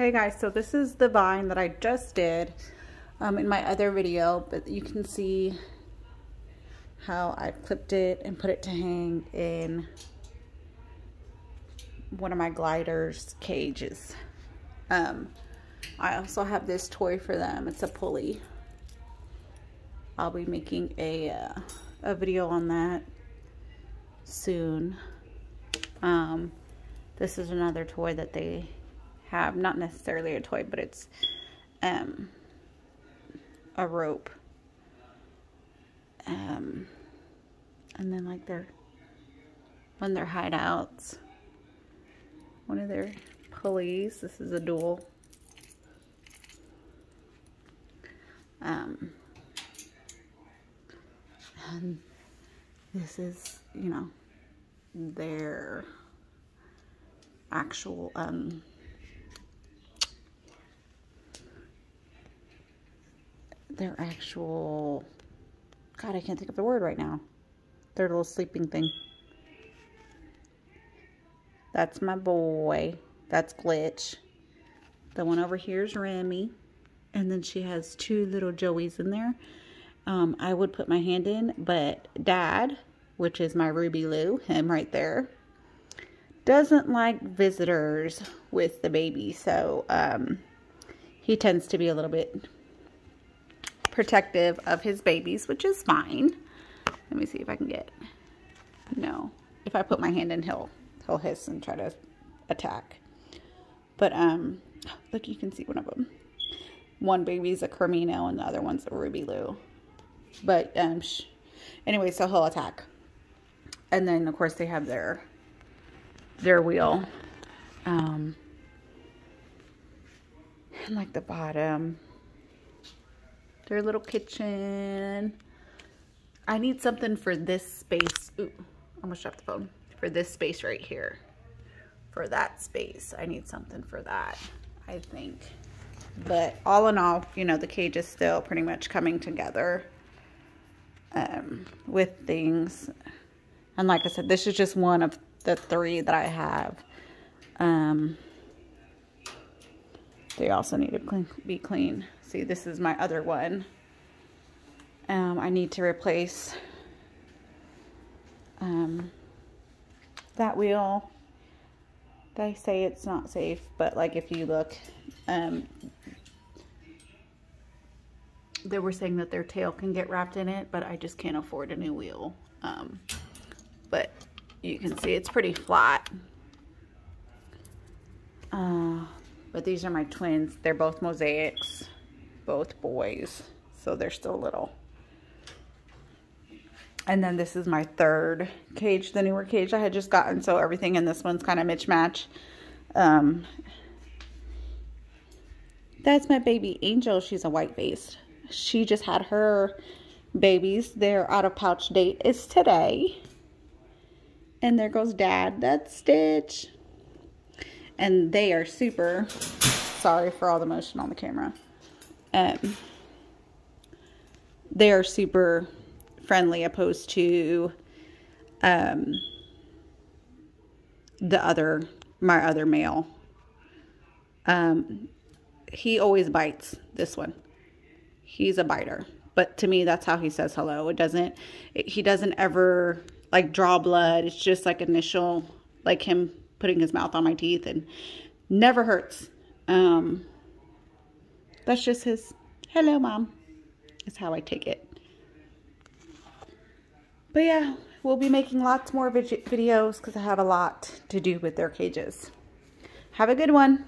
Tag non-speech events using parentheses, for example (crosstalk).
Hey guys, so this is the vine that I just did um, in my other video, but you can see how I clipped it and put it to hang in one of my gliders cages. Um, I also have this toy for them. It's a pulley. I'll be making a, uh, a video on that soon. Um, this is another toy that they have. Not necessarily a toy, but it's um, a rope. Um, and then like their, one of their hideouts. One of their pulleys. This is a dual. Um, and this is, you know, their actual, um, their actual, God, I can't think of the word right now. Their little sleeping thing. That's my boy. That's Glitch. The one over here is Remy. And then she has two little Joeys in there. Um, I would put my hand in, but Dad, which is my Ruby Lou, him right there, doesn't like visitors with the baby. So um, he tends to be a little bit protective of his babies, which is fine. Let me see if I can get, no. If I put my hand in, he'll, he'll hiss and try to attack. But, um, (gasps) look, you can see one of them. One baby's a Carmino and the other one's a Ruby Lou. But, um, anyway, so he'll attack. And then, of course, they have their, their wheel. Um, and like the bottom their little kitchen. I need something for this space. Ooh, almost dropped the phone. For this space right here. For that space. I need something for that, I think. But all in all, you know, the cage is still pretty much coming together um, with things. And like I said, this is just one of the three that I have. Um, they also need to clean, be clean. See, this is my other one. Um, I need to replace um, that wheel. They say it's not safe, but like if you look, um, they were saying that their tail can get wrapped in it, but I just can't afford a new wheel. Um, but you can see it's pretty flat. Uh, but these are my twins. They're both mosaics both boys. So they're still little. And then this is my third cage, the newer cage I had just gotten. So everything in this one's kind of mismatch. Um, that's my baby Angel. She's a white faced. She just had her babies. Their out of pouch date is today. And there goes dad. That's Stitch. And they are super sorry for all the motion on the camera um, they're super friendly opposed to um, the other, my other male. Um, he always bites this one. He's a biter. But to me, that's how he says hello. It doesn't, it, he doesn't ever like draw blood. It's just like initial, like him putting his mouth on my teeth and never hurts. Um, that's just his, hello mom, is how I take it. But yeah, we'll be making lots more videos because I have a lot to do with their cages. Have a good one.